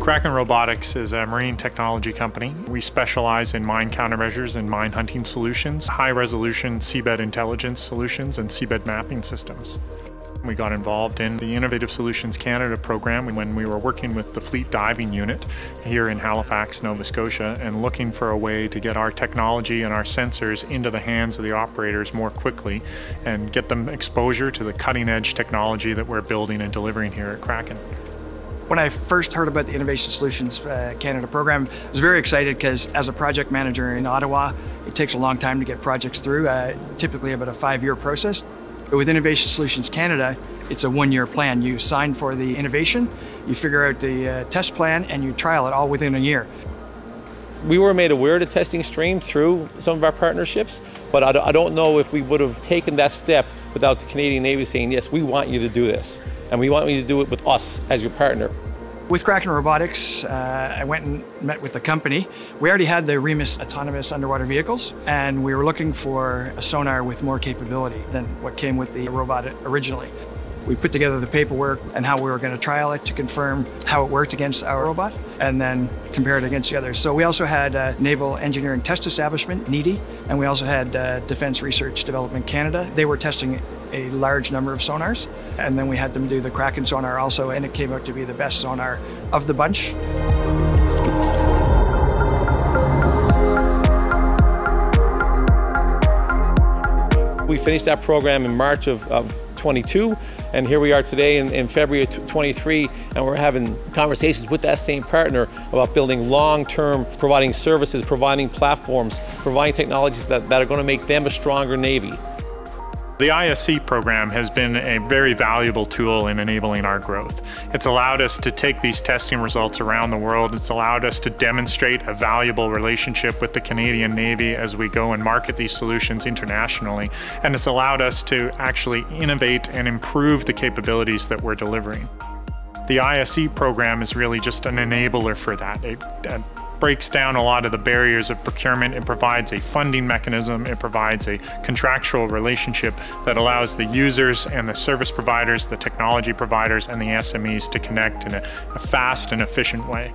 Kraken Robotics is a marine technology company. We specialize in mine countermeasures and mine hunting solutions, high resolution seabed intelligence solutions, and seabed mapping systems. We got involved in the Innovative Solutions Canada program when we were working with the Fleet Diving Unit here in Halifax, Nova Scotia, and looking for a way to get our technology and our sensors into the hands of the operators more quickly and get them exposure to the cutting edge technology that we're building and delivering here at Kraken. When I first heard about the Innovation Solutions uh, Canada program, I was very excited because as a project manager in Ottawa, it takes a long time to get projects through, uh, typically about a five-year process. But with Innovation Solutions Canada, it's a one-year plan. You sign for the innovation, you figure out the uh, test plan, and you trial it all within a year. We were made aware of the testing stream through some of our partnerships, but I don't know if we would have taken that step without the Canadian Navy saying, yes, we want you to do this, and we want you to do it with us as your partner. With Kraken Robotics, uh, I went and met with the company. We already had the Remus autonomous underwater vehicles, and we were looking for a sonar with more capability than what came with the robot originally. We put together the paperwork and how we were going to trial it to confirm how it worked against our robot and then compare it against the others. So we also had uh, Naval Engineering Test Establishment, NETI, and we also had uh, Defense Research Development Canada. They were testing a large number of sonars, and then we had them do the Kraken sonar also, and it came out to be the best sonar of the bunch. We finished that program in March of, of 22, and here we are today in, in February 23, and we're having conversations with that same partner about building long-term, providing services, providing platforms, providing technologies that, that are going to make them a stronger Navy. The ISC program has been a very valuable tool in enabling our growth. It's allowed us to take these testing results around the world. It's allowed us to demonstrate a valuable relationship with the Canadian Navy as we go and market these solutions internationally. And it's allowed us to actually innovate and improve the capabilities that we're delivering. The ISC program is really just an enabler for that. It, uh, breaks down a lot of the barriers of procurement. It provides a funding mechanism. It provides a contractual relationship that allows the users and the service providers, the technology providers, and the SMEs to connect in a, a fast and efficient way.